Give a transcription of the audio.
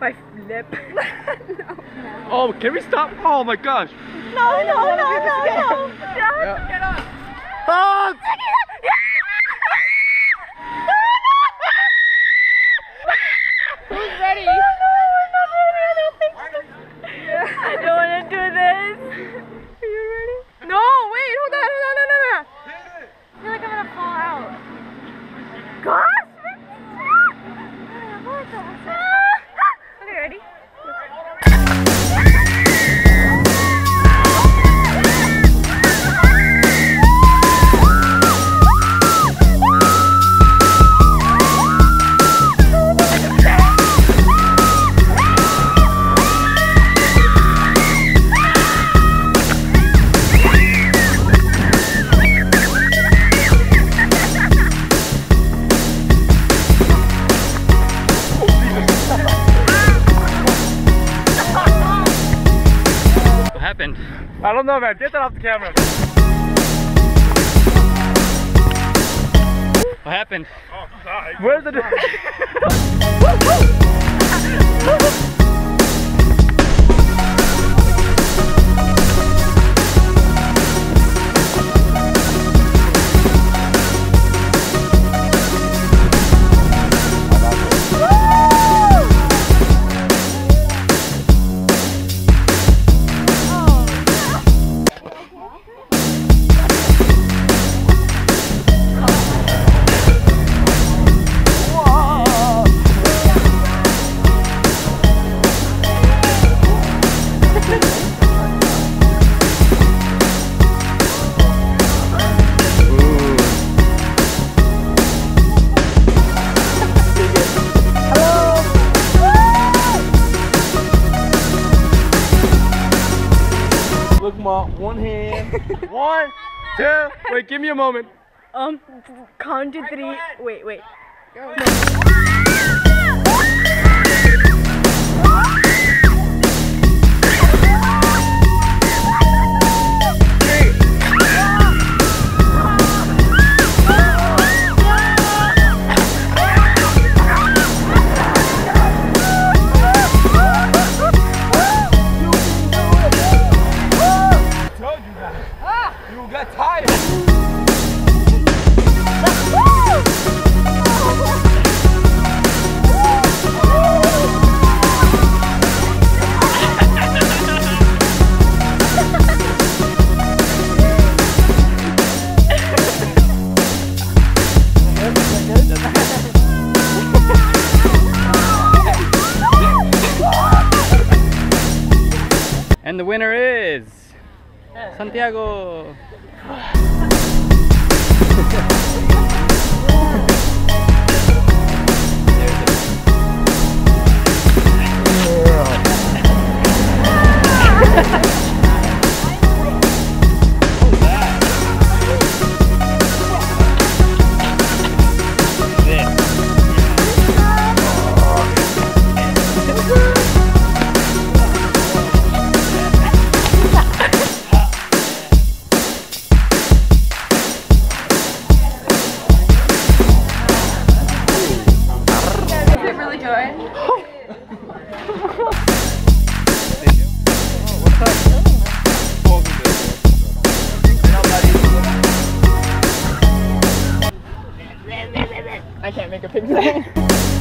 if I flip? Oh, can we stop? Oh my gosh. no, no, no, no, no. Yeah. Get up. Ah! I don't know, man. Get that off the camera. What happened? Oh, Where's the? Look, Ma. One hand. One, two. Wait, give me a moment. Um, count to three. Wait, wait. told the winner is Santiago. I can't make a pig sound.